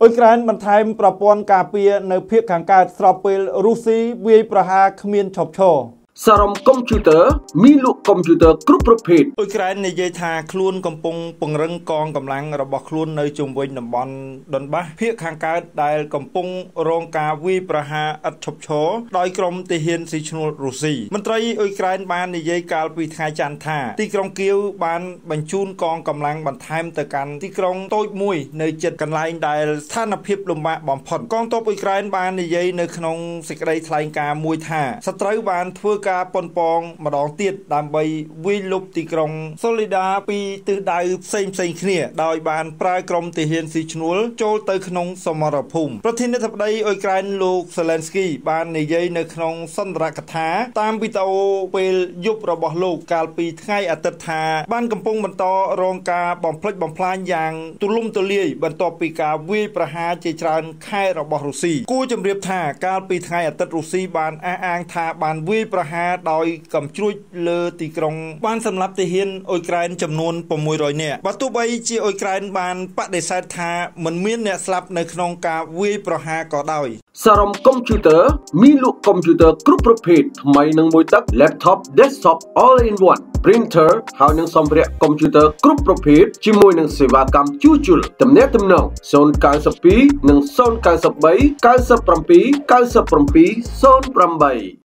អ៊ុយក្រែនបន្ថែមប្រព័ន្ធការពារនៅភូមិខាងកើតស្របពេលរុស្ស៊ីវាយប្រហារគ្មានឈប់ឈរ សរំកុំព្យូទ័រមានលក់កុំព្យូទ័រគ្រប់ប្រភេទអ៊ុយក្រែននិយាយថាខ្លួនកំពុងពង្រឹងកងកម្លាំងរបស់ខ្លួននៅជុំវិញតំបន់ដុនបាសភាគខាងកើតដែលកំពុងរងការវាយប្រហារឥតឈប់ឈរដោយក្រុមទាហានស៊ីឈ្នួលរុស្ស៊ីមន្ត្រីអ៊ុយក្រែនបាននិយាយកាលពីថ្ងៃច័ន្ទថាទីក្រុងគៀវបានបញ្ជូនកងកម្លាំងបន្ថែមទៅកាន់ទីក្រុងតូចមួយនៅជិតកន្លែងដែលស្ថានភាពលំបាកបំផុតកងទ័ពអ៊ុយក្រែនបាននិយាយនៅក្នុងសេចក្តីថ្លែងការណ៍មួយថាសត្រូវបានធ្វើការប៉ុនប៉ងម្ដងទៀតដើម្បីវាយលុបទីក្រុងសូលីដាពីទិសដៅផ្សេងផ្សេងគ្នាដោយបានប្រើក្រុមទាហានស៊ីឈ្នួលចូលទៅក្នុងសមរភូមិប្រធានាធិបតីអ៊ុយក្រែនលោកសេឡែនស្គីបាននិយាយនៅក្នុងសន្ទរកថាតាមវីដេអូពេលយប់របស់លោកកាលពីថ្ងៃអាទិត្យថាបានកំពុងបន្តរងការបំផ្លិចបំផ្លាញយ៉ាងទូលំទូលាយបន្ទាប់ពីការវាយប្រហារជាច្រើនខែរបស់រុស្ស៊ីគួរជម្រាបថាកាលពីថ្ងៃអាទិត្យរុស្ស៊ីបានអះអាងថាបានវាយប្រហារដោយកំជ្រួចលើទីក្រុងបានសម្លាប់ទាហានអ៊ុយក្រែនចំនួន600នាក់បើទោះបីជាអ៊ុយក្រែនបានបដិសេធថាមិនមានអ្នកស្លាប់នៅក្នុងការវាយប្រហារក៏ដោយសរំកុំព្យូទ័រមានលក់កុំព្យូទ័រគ្រប់ប្រភេទថ្មីនឹងមួយទឹក laptop desktop all in one printer ហើយនឹងសម្ភារៈកុំព្យូទ័រគ្រប់ប្រភេទជាមួយនឹងសេវាកម្មជួសជុលទំនាក់ទំនង092និង093 97 97 08